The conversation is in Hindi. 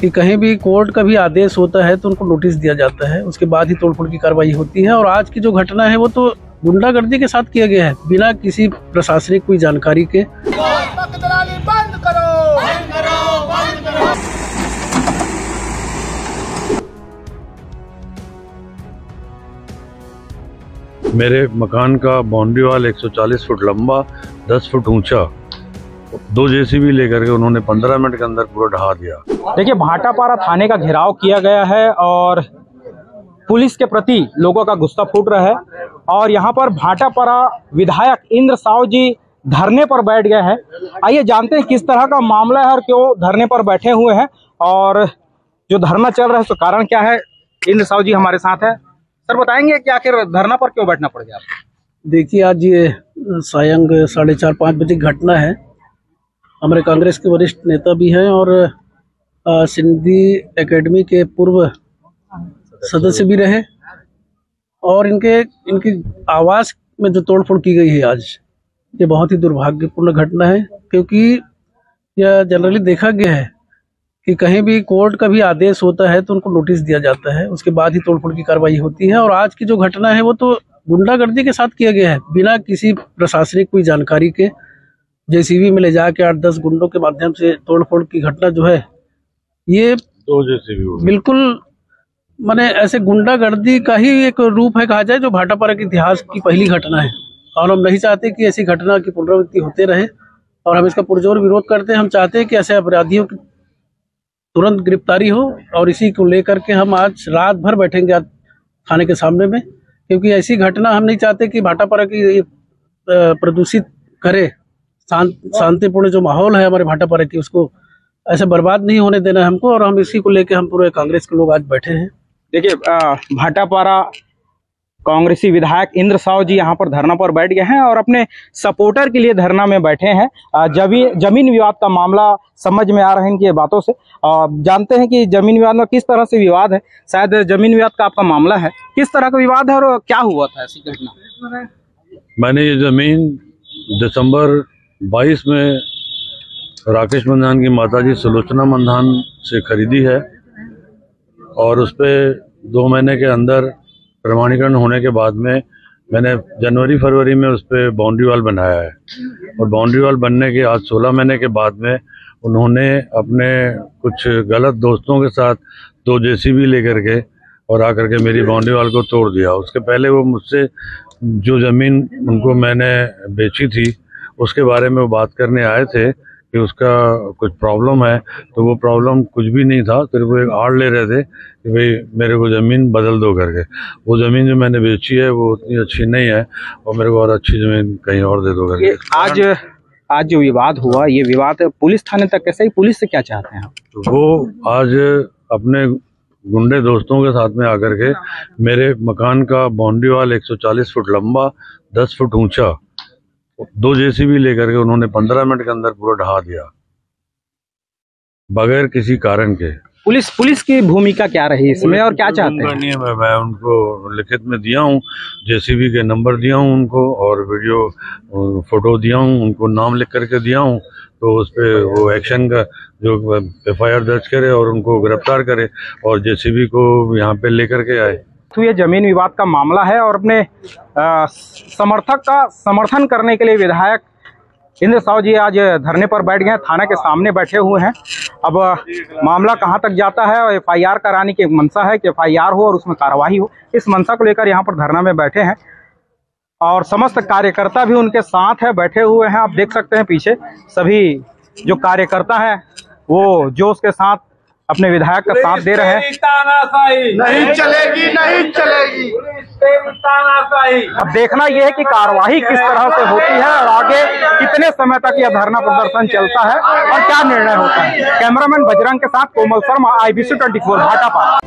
कि कहीं भी कोर्ट का भी आदेश होता है तो उनको नोटिस दिया जाता है। उसके बाद ही तोड़फोड़ की कार्रवाई होती है और आज की जो घटना है वो तो गुंडागर्दी के साथ किया गया है, बिना किसी प्रशासनिक कोई जानकारी के। मेरे मकान का बाउंड्री वाल 140 फुट लंबा 10 फुट ऊँचा दो जेसीबी लेकर के उन्होंने 15 मिनट के अंदर पूरा ढहा दिया। देखिए भाटापारा थाने का घेराव किया गया है और पुलिस के प्रति लोगों का गुस्सा फूट रहा है और यहाँ पर भाटापारा विधायक इंद्र साव जी धरने पर बैठ गए हैं। आइए जानते हैं किस तरह का मामला है और क्यों धरने पर बैठे हुए हैं और जो धरना चल रहा है उसका कारण क्या है? इंद्र साव जी हमारे साथ है। सर बताएँगे कि आखिर धरना पर क्यों बैठना पड़ गया आपको? देखिए आज ये सायंग साढ़े चार पाँच बजे की घटना है। हमारे कांग्रेस के वरिष्ठ नेता भी हैं और सिंधी एकेडमी के पूर्व सदस्य भी रहे और इनके, इनकी आवास में जो तोड़फोड़ की गई है आज, ये बहुत ही दुर्भाग्यपूर्ण घटना है क्योंकि यह जनरली देखा गया है कि कहीं भी कोर्ट का भी आदेश होता है तो उनको नोटिस दिया जाता है, उसके बाद ही तोड़फोड़ की कार्रवाई होती है और आज की जो घटना है वो तो गुंडागर्दी के साथ किया गया है, बिना किसी प्रशासनिक कोई जानकारी के। जेसीबी में ले जाके आठ दस गुंडों के माध्यम से तोड़फोड़ की घटना जो है ये दो बिल्कुल मैंने ऐसे गुंडागर्दी का ही एक रूप है कहा जाए जो भाटापारा के इतिहास की पहली घटना है। और हम नहीं चाहते कि ऐसी घटना की पुनरावृत्ति होते रहे और हम इसका पुरजोर विरोध करते हैं। हम चाहते हैं कि ऐसे अपराधियों की तुरंत गिरफ्तारी हो और इसी को लेकर के हम आज रात भर बैठेंगे आज थाने के सामने में क्योंकि ऐसी घटना हम नहीं चाहते कि भाटापारा की प्रदूषित करे। शांतिपूर्ण जो माहौल है हमारे भाटापारा की उसको ऐसे बर्बाद नहीं होने देना है हमको और हम इसी को लेके हम पूरे कांग्रेस के लोग आज बैठे हैं। देखिए भाटापारा कांग्रेसी विधायक इंद्र साव जी यहाँ पर धरना पर बैठ गए हैं और अपने सपोर्टर के लिए धरना में बैठे हैं। जमी ज़मीन विवाद का मामला समझ में आ रहा है इनकी बातों से। अ, जानते हैं कि ज़मीन विवाद में किस तरह से विवाद है। शायद ज़मीन विवाद का आपका मामला है। किस तरह का विवाद है और क्या हुआ था ऐसी घटना? मैंने ये ज़मीन दिसंबर 22 में राकेश मंदान की माताजी सुलोचना मंधान से खरीदी है और उस पर दो महीने के अंदर प्रमाणीकरण होने के बाद में मैंने जनवरी फरवरी में उस पर बाउंड्री वाल बनाया है। और बाउंड्री वाल बनने के आज 16 महीने के बाद में उन्होंने अपने कुछ गलत दोस्तों के साथ दो जेसीबी लेकर के और आकर के मेरी बाउंड्री वाल को तोड़ दिया। उसके पहले वो मुझसे जो ज़मीन उनको मैंने बेची थी उसके बारे में वो बात करने आए थे कि उसका कुछ प्रॉब्लम है तो वो प्रॉब्लम कुछ भी नहीं था सिर्फ़ वो एक आड़ ले रहे थे कि भाई मेरे को ज़मीन बदल दो करके। वो ज़मीन जो मैंने बेची है वो उतनी अच्छी नहीं है और मेरे को और अच्छी ज़मीन कहीं और दे दो करके। आज आज जो विवाद हुआ ये विवाद पुलिस थाने तक कैसे ही पुलिस से क्या चाहते हैं तो वो आज अपने गुंडे दोस्तों के साथ में आकर के मेरे मकान का बाउंड्री वाल 140 फुट लंबा 10 फुट ऊँचा दो जेसीबी लेकर के उन्होंने 15 मिनट के अंदर पूरा ढहा दिया। बगैर किसी कारण के। पुलिस पुलिस की भूमिका क्या रही इसमें और क्या चाहते हैं? है मैं, मैं उनको लिखित में दिया हूँ जेसीबी के नंबर दिया हूँ उनको और वीडियो फ़ोटो दिया हूँ उनको नाम लिख करके दिया हूँ तो उस पर वो एक्शन का जो एफ़ आई आर दर्ज करे और उनको गिरफ़्तार करे और जेसीबी को यहाँ पे लेकर के आए। तो ये ज़मीन विवाद का मामला है और अपने अ, समर्थक का समर्थन करने के लिए विधायक इंद्र साव जी आज धरने पर बैठ गए हैं थाना के सामने बैठे हुए हैं। अब मामला कहाँ तक जाता है और एफआईआर कराने की मंशा है कि एफआईआर हो और उसमें कार्रवाई हो इस मंशा को लेकर यहाँ पर धरना में बैठे हैं। और समस्त कार्यकर्ता भी उनके साथ है बैठे हुए हैं। आप देख सकते हैं पीछे सभी जो कार्यकर्ता हैं वो जोश के साथ अपने विधायक का साथ दे रहे हैं। नहीं चलेगी नहीं चलेगी। अब देखना यह है कि कार्यवाही किस तरह से होती है और आगे कितने समय तक यह धरना प्रदर्शन चलता है और क्या निर्णय होता है। कैमरामैन बजरंग के साथ Komal Sharma IBC twenty four Bhatapara